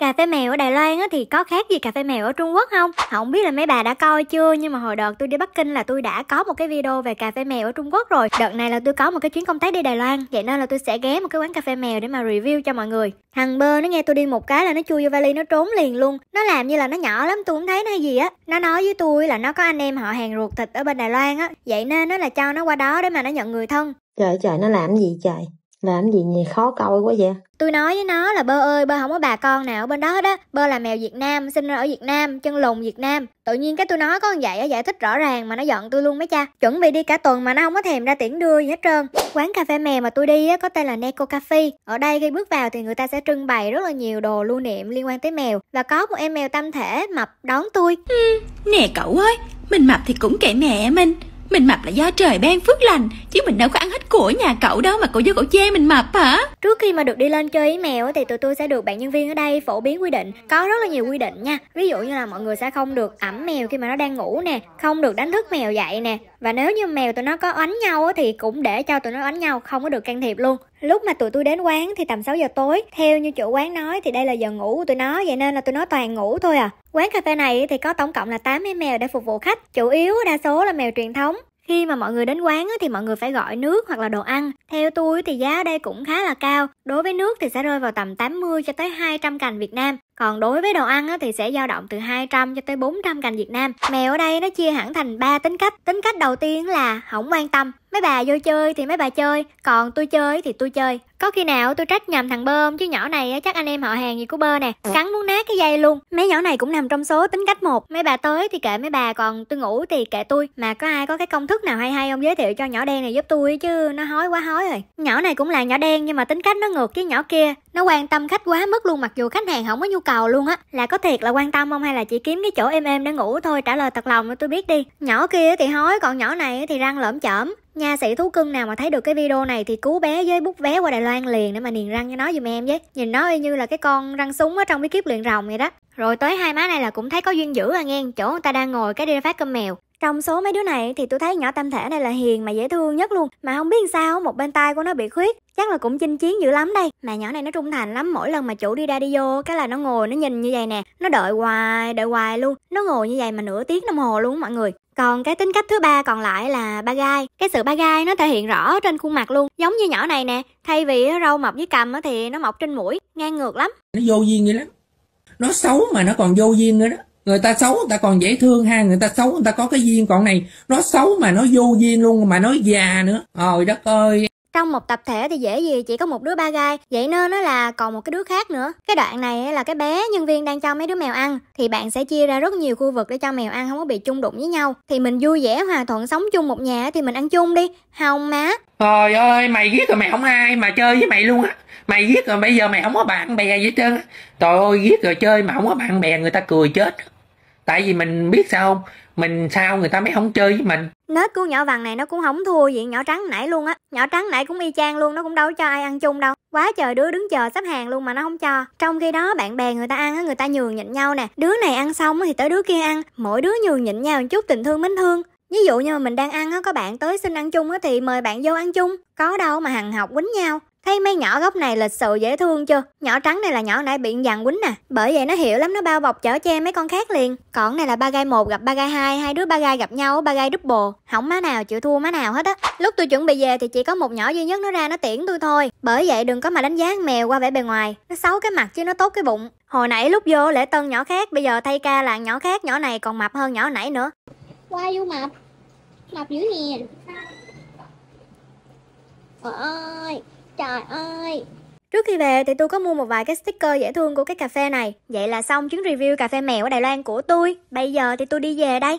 Cà phê mèo ở Đài Loan á, thì có khác gì cà phê mèo ở Trung Quốc không? Không biết là mấy bà đã coi chưa nhưng mà hồi đợt tôi đi Bắc Kinh là tôi đã có một cái video về cà phê mèo ở Trung Quốc rồi. Đợt này là tôi có một cái chuyến công tác đi Đài Loan, vậy nên là tôi sẽ ghé một cái quán cà phê mèo để mà review cho mọi người. Thằng bơ nó nghe tôi đi một cái là nó chui vô vali nó trốn liền luôn. Nó làm như là nó nhỏ lắm tôi không thấy nó gì á. Nó nói với tôi là nó có anh em họ hàng ruột thịt ở bên Đài Loan á, vậy nên nó là cho nó qua đó để mà nó nhận người thân. Trời trời nó làm gì trời? Làm gì gì khó coi quá vậy? Tôi nói với nó là bơ ơi, bơ không có bà con nào ở bên đó hết á. Bơ là mèo Việt Nam, sinh ra ở Việt Nam, chân lùn Việt Nam. Tự nhiên cái tôi nói có vậy á, giải thích rõ ràng mà nó giận tôi luôn mấy cha. Chuẩn bị đi cả tuần mà nó không có thèm ra tiễn đưa gì hết trơn. Quán cà phê mèo mà tôi đi á có tên là Neko Cafe. Ở đây khi bước vào thì người ta sẽ trưng bày rất là nhiều đồ lưu niệm liên quan tới mèo và có một em mèo tâm thể mập đón tôi. Nè cậu ơi, mình mập thì cũng kệ mẹ mình mình mập là do trời ban phước lành Chứ mình đâu có ăn hết của nhà cậu đâu mà cậu vô cậu chê mình mập hả Trước khi mà được đi lên chơi với mèo thì tụi tôi sẽ được bạn nhân viên ở đây phổ biến quy định. Có rất là nhiều quy định nha. Ví dụ như là mọi người sẽ không được ẩm mèo khi mà nó đang ngủ nè, không được đánh thức mèo dậy nè. Và nếu như mèo tụi nó có oánh nhau thì cũng để cho tụi nó oánh nhau, không có được can thiệp luôn. Lúc mà tụi tôi đến quán thì tầm 6 giờ tối, theo như chủ quán nói thì đây là giờ ngủ của tụi nó, vậy nên là tụi nó toàn ngủ thôi à. Quán cà phê này thì có tổng cộng là 8 em mèo để phục vụ khách, chủ yếu đa số là mèo truyền thống. Khi mà mọi người đến quán thì mọi người phải gọi nước hoặc là đồ ăn. Theo tôi thì giá ở đây cũng khá là cao. Đối với nước thì sẽ rơi vào tầm 80 cho tới 200 cành Việt Nam. Còn đối với đồ ăn á, thì sẽ dao động từ 200 cho tới 400 cành Việt Nam. Mèo ở đây nó chia hẳn thành 3 tính cách. Tính cách đầu tiên là không quan tâm. Mấy bà vô chơi thì mấy bà chơi, còn tôi chơi thì tôi chơi. Có khi nào tôi trách nhầm thằng bơm chứ nhỏ này á, chắc anh em họ hàng gì của bơ nè, cắn muốn nát cái dây luôn. Mấy nhỏ này cũng nằm trong số tính cách một. Mấy bà tới thì kệ mấy bà, còn tôi ngủ thì kệ tôi. Mà có ai có cái công thức nào hay hay không giới thiệu cho nhỏ đen này giúp tôi chứ nó hói quá hói rồi. Nhỏ này cũng là nhỏ đen nhưng mà tính cách nó ngược với nhỏ kia. Nó quan tâm khách quá mức luôn mặc dù khách hàng không có nhu cầu luôn á. Là có thiệt là quan tâm không hay là chỉ kiếm cái chỗ êm êm để ngủ thôi, trả lời thật lòng cho tôi biết đi. Nhỏ kia thì hói còn nhỏ này thì răng lởm chởm. Nha sĩ thú cưng nào mà thấy được cái video này thì cứu bé với bút vé qua Đài Loan liền để mà niềng răng cho nó giùm em với. Nhìn nó y như là cái con răng súng ở trong cái kiếp luyện rồng vậy đó. Rồi tới hai má này là cũng thấy có duyên dữ à nghe, chỗ người ta đang ngồi cái đi ra phát cơm mèo. Trong số mấy đứa này thì tôi thấy nhỏ tâm thể này là hiền mà dễ thương nhất luôn. Mà không biết sao, một bên tay của nó bị khuyết. Chắc là cũng chinh chiến dữ lắm đây. Mà nhỏ này nó trung thành lắm. Mỗi lần mà chủ đi ra đi vô, Cái là nó ngồi nó nhìn như vậy nè. Nó đợi hoài đợi hoài luôn. Nó ngồi như vậy mà nửa tiếng đồng hồ luôn mọi người. Còn cái tính cách thứ ba còn lại là ba gai. Cái sự ba gai nó thể hiện rõ trên khuôn mặt luôn. Giống như nhỏ này nè. Thay vì râu mọc dưới cằm thì nó mọc trên mũi. Ngang ngược lắm. Nó vô duyên vậy lắm. Nó xấu mà nó còn vô duyên nữa đó người ta xấu người ta còn dễ thương ha. Người ta xấu người ta có cái duyên. Còn này nó xấu mà nó vô duyên luôn mà nó già nữa. Trời đất ơi. Trong một tập thể thì dễ gì chỉ có một đứa ba gai. Vậy nên nó là còn một cái đứa khác nữa. Cái đoạn này là cái bé nhân viên đang cho mấy đứa mèo ăn. Thì bạn sẽ chia ra rất nhiều khu vực để cho mèo ăn không có bị chung đụng với nhau. Thì mình vui vẻ hòa thuận sống chung một nhà thì mình ăn chung đi. Không má. Trời ơi mày ghét rồi mày không ai mà chơi với mày luôn á. Mày ghét rồi bây giờ mày không có bạn bè gì hết trơn trời ơi ghét rồi chơi mà không có bạn bè người ta cười chết tại vì mình biết sao không? Mình sao người ta mới không chơi với mình? Nết của nhỏ vàng này nó cũng không thua gì nhỏ trắng nãy luôn á. Nhỏ trắng nãy cũng y chang luôn, Nó cũng đâu cho ai ăn chung đâu. Quá trời đứa đứng chờ xếp hàng luôn mà nó không cho. Trong khi đó bạn bè người ta ăn á, Người ta nhường nhịn nhau nè. Đứa này ăn xong thì tới đứa kia ăn. Mỗi đứa nhường nhịn nhau một chút tình thương mến thương. Ví dụ như mà mình đang ăn á, Có bạn tới xin ăn chung á Thì mời bạn vô ăn chung. Có đâu mà hằng học quýnh nhau. Thấy mấy nhỏ góc này lịch sự dễ thương chưa? Nhỏ trắng này là nhỏ nãy bị dằn quýnh nè. Bởi vậy nó hiểu lắm nó bao bọc chở che mấy con khác liền. Còn này là ba gai một gặp ba gai hai, hai đứa ba gai gặp nhau ba gai double. Không má nào chịu thua má nào hết á. Lúc tôi chuẩn bị về thì chỉ có một nhỏ duy nhất nó ra nó tiễn tôi thôi. Bởi vậy đừng có mà đánh giá mèo qua vẻ bề ngoài. Nó xấu cái mặt chứ nó tốt cái bụng. Hồi nãy lúc vô lễ tân nhỏ khác, bây giờ thay ca là nhỏ khác, nhỏ này còn mập hơn nhỏ nãy nữa. Qua vô mập Mập dữ nè Trời ơi Trời ơi Trước khi về thì tôi có mua một vài cái sticker dễ thương của cái cà phê này. Vậy là xong chuyến review cà phê mèo ở Đài Loan của tôi. Bây giờ thì tôi đi về đây.